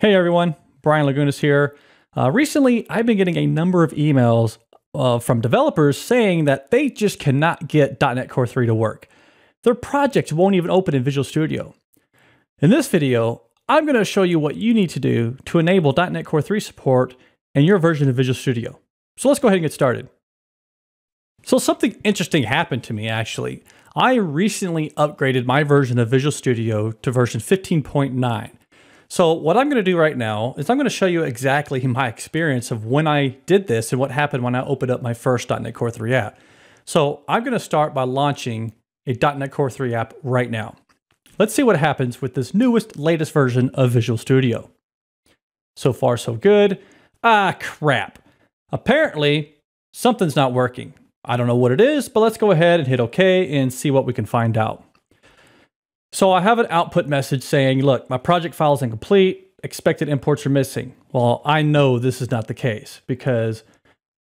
Hey everyone, Brian Lagunas here. Uh, recently, I've been getting a number of emails uh, from developers saying that they just cannot get .NET Core 3 to work. Their projects won't even open in Visual Studio. In this video, I'm going to show you what you need to do to enable .NET Core 3 support in your version of Visual Studio. So let's go ahead and get started. So something interesting happened to me actually. I recently upgraded my version of Visual Studio to version 15.9. So what I'm going to do right now is I'm going to show you exactly my experience of when I did this and what happened when I opened up my first .NET Core 3 app. So I'm going to start by launching a .NET Core 3 app right now. Let's see what happens with this newest, latest version of Visual Studio. So far, so good. Ah, crap. Apparently, something's not working. I don't know what it is, but let's go ahead and hit OK and see what we can find out. So I have an output message saying, look, my project file is incomplete, expected imports are missing. Well, I know this is not the case because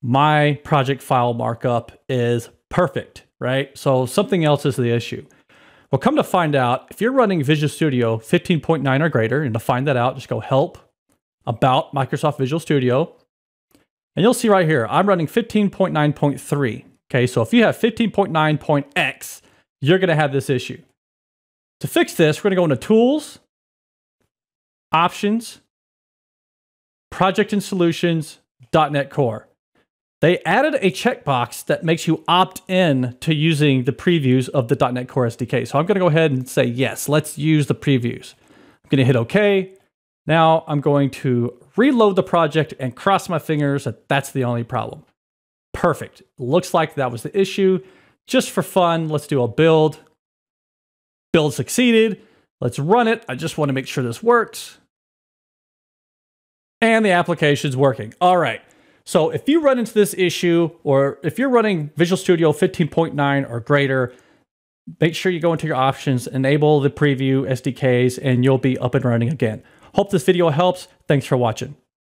my project file markup is perfect, right? So something else is the issue. Well, come to find out, if you're running Visual Studio 15.9 or greater, and to find that out, just go help about Microsoft Visual Studio. And you'll see right here, I'm running 15.9.3. Okay, so if you have 15.9.x, you're gonna have this issue. To fix this, we're going to go into Tools, Options, Project and Solutions, .NET Core. They added a checkbox that makes you opt in to using the previews of the .NET Core SDK. So I'm going to go ahead and say, yes, let's use the previews. I'm going to hit OK. Now I'm going to reload the project and cross my fingers that that's the only problem. Perfect. Looks like that was the issue. Just for fun, let's do a build. Build succeeded. Let's run it. I just want to make sure this works. And the application's working. All right. So if you run into this issue, or if you're running Visual Studio 15.9 or greater, make sure you go into your options, enable the preview SDKs, and you'll be up and running again. Hope this video helps. Thanks for watching.